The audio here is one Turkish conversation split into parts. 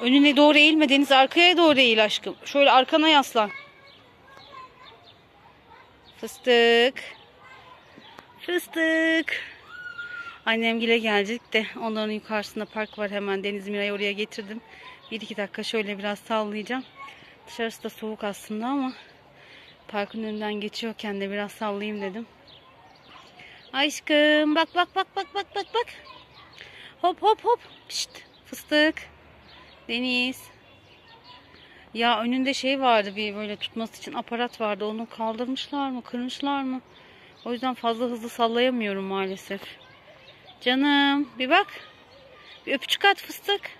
Önüne doğru eğilme Deniz arkaya doğru eğil aşkım. Şöyle arkana yaslan. Fıstık. Fıstık. Annemgile geldik de onların yukarısında park var hemen Deniz Miray'ı oraya getirdim. Bir iki dakika şöyle biraz sallayacağım. Dışarısı da soğuk aslında ama parkın önünden geçiyorken de biraz sallayayım dedim. Aşkım bak bak bak bak bak bak bak. Hop hop hop. Şşt, fıstık. Deniz. Ya önünde şey vardı bir böyle tutması için aparat vardı. Onu kaldırmışlar mı, kırmışlar mı? O yüzden fazla hızlı sallayamıyorum maalesef. Canım bir bak. Bir öpücük at fıstık.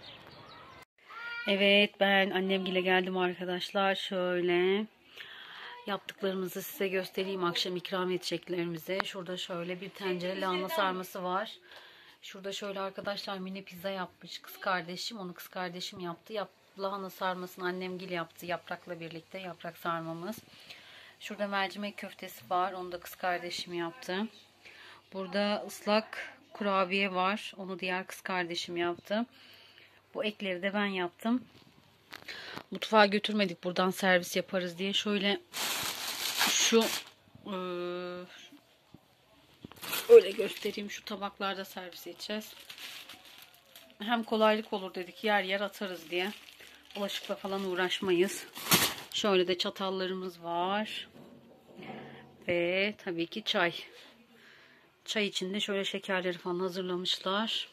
Evet ben annemgile geldim arkadaşlar. Şöyle yaptıklarımızı size göstereyim. Akşam ikram edeceklerimizi. Şurada şöyle bir tencere lahana sarması var. Şurada şöyle arkadaşlar mini pizza yapmış kız kardeşim. Onu kız kardeşim yaptı. Yap, lahana sarmasını annemgil yaptı. Yaprakla birlikte yaprak sarmamız. Şurada mercimek köftesi var. Onu da kız kardeşim yaptı. Burada ıslak kurabiye var. Onu diğer kız kardeşim yaptı. Bu ekleri de ben yaptım. Mutfağa götürmedik buradan servis yaparız diye. Şöyle şu ıı, öyle göstereyim. Şu tabaklarda servis edeceğiz. Hem kolaylık olur dedik. Yer yer atarız diye. Bulaşıkla falan uğraşmayız. Şöyle de çatallarımız var. Ve tabii ki çay. Çay içinde şöyle şekerleri falan hazırlamışlar.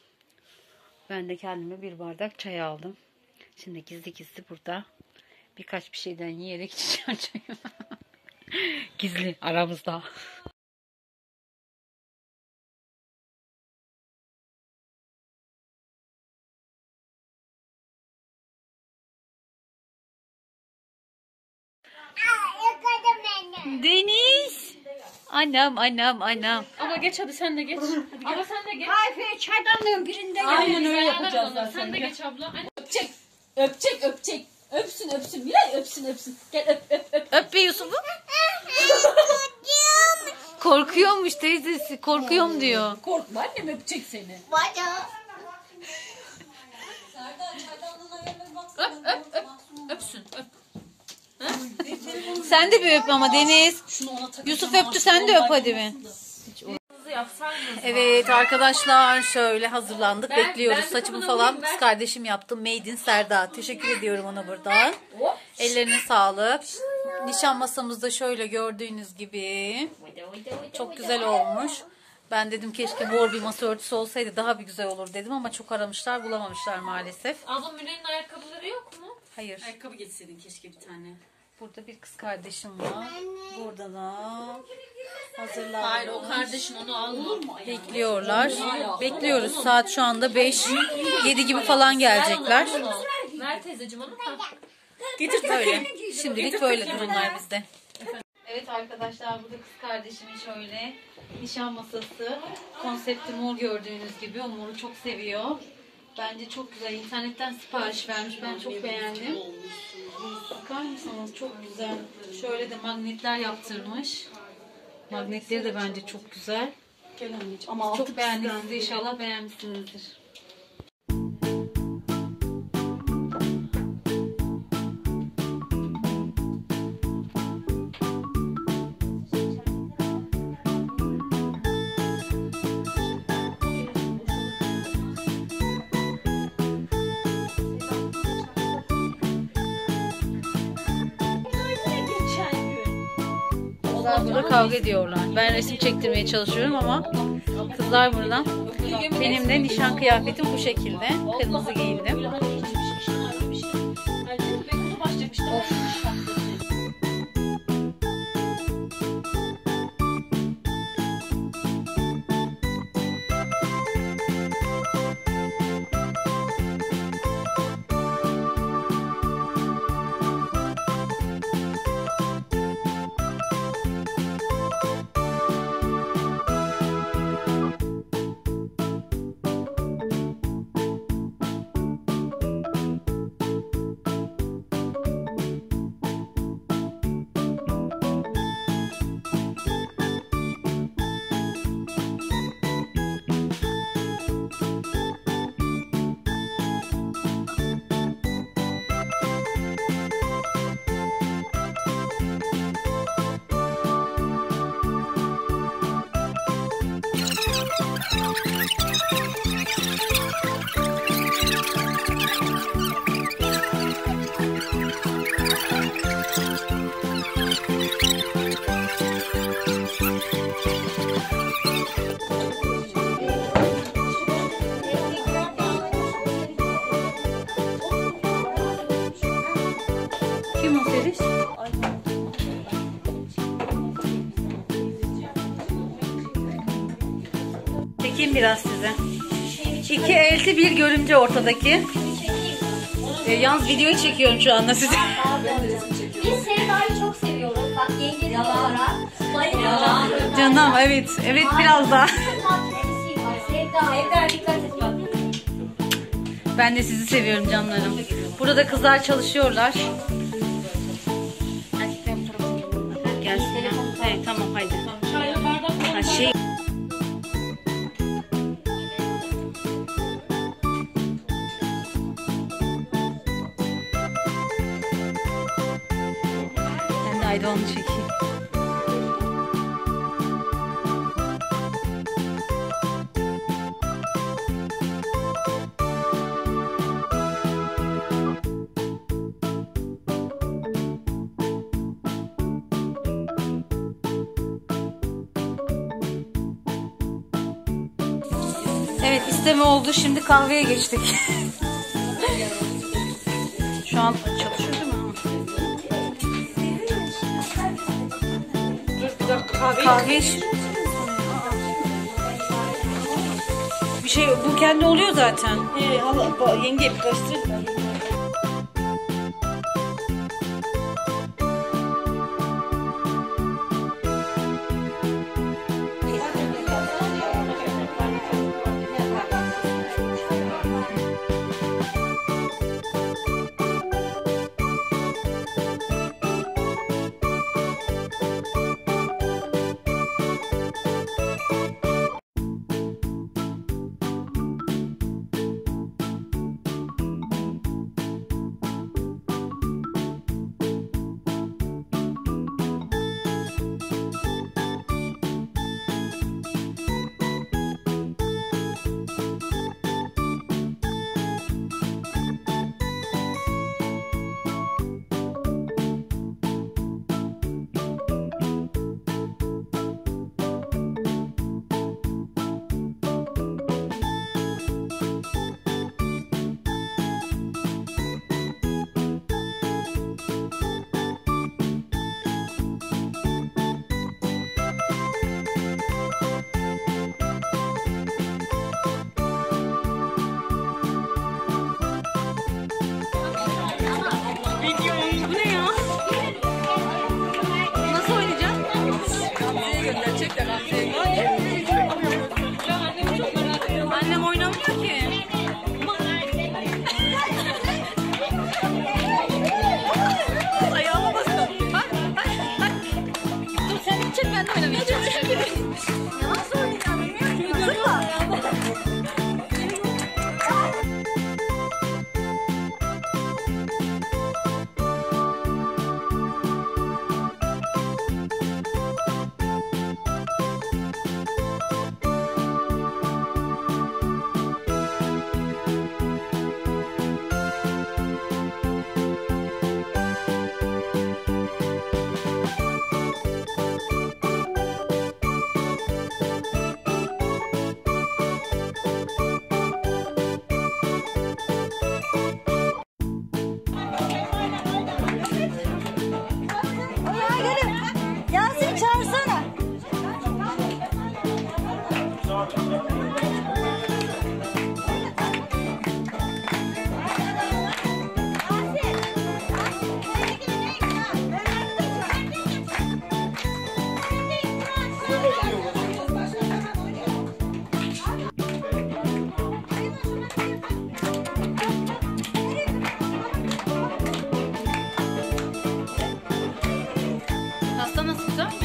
Ben de kendime bir bardak çay aldım. Şimdi gizli gizli burada birkaç bir şeyden yiyerek içeceğim çayımı. gizli aramızda. Deniz. Anam anam anam. Ama geç hadi sen de geç. Ama sen de geç. Hayfe çaydanlığın birinde Aynen öyle yapacağız zaten. Sen de geç abla. Öpecek. Öpecek öpecek. Öpsün öpsün. Miray öpsün öpsün. Gel öp öp öp. Öp be Yusuf'u. Korkuyormuş teyzesi. Korkuyorum diyor. Korkma annem öpecek seni. Öp Sen de bir öp ama Deniz. Yusuf öptü sen de öp hadi bir. Evet arkadaşlar şöyle hazırlandık Ben- bekliyoruz. ben Saçımı falan kız kardeşim yaptı. Made in Serda. Teşekkür ediyorum ona buradan. Ellerine sağlık. Nişan masamızda şöyle gördüğünüz gibi. Çok güzel olmuş. Ben dedim keşke mor bir masa örtüsü olsaydı daha bir güzel olur dedim ama çok aramışlar bulamamışlar maalesef. Abla Münir'in ayakkabıları yok mu? Hayır. Ayakkabı getirseydin keşke bir tane. Burada bir kız kardeşim var. Burada da hazırlanmış. Hayır o kardeşin onu alma. Bekliyorlar. Bekliyoruz. Saat şu anda 5 7 gibi falan gelecekler. Ver teyzeciğim onu. Getir böyle. Şimdilik böyle durumlar bizde. Evet arkadaşlar burada kız kardeşimin şöyle nişan masası. Konsepti mor gördüğünüz gibi. O moru çok seviyor. Bence çok güzel. İnternetten sipariş vermiş. Ben çok beğendim. Bakar mısınız? Çok güzel. Şöyle de magnetler yaptırmış. Magnetleri de bence çok güzel. Gel anneciğim. Ama altı Çok beğendiniz. İnşallah beğenmişsinizdir. Kızlar burada kavga ediyorlar. Ben resim çektirmeye çalışıyorum ama kızlar buradan. Benim de nişan kıyafetim bu şekilde. Kırmızı giyindim. Çekeyim biraz size. İki elti bir görümce ortadaki. E, yalnız videoyu çekiyorum şu anda size. Biz Sevda'yı çok seviyoruz. Bak yenge olarak. Bayılıyoruz. Canım evet. Evet biraz daha. Sevda. Dikkat et bak. Ben de sizi seviyorum canlarım. Burada da kızlar çalışıyorlar. Gelsin. Evet, tamam haydi. Ha, şey... de onu. Evet isteme oldu. Şimdi kahveye geçtik. Şu an çalışıyor değil mi? Kahve. Bir şey bu kendi oluyor zaten. Ee, hala, yenge bir karıştır. Annem oynamıyor ki. 있어?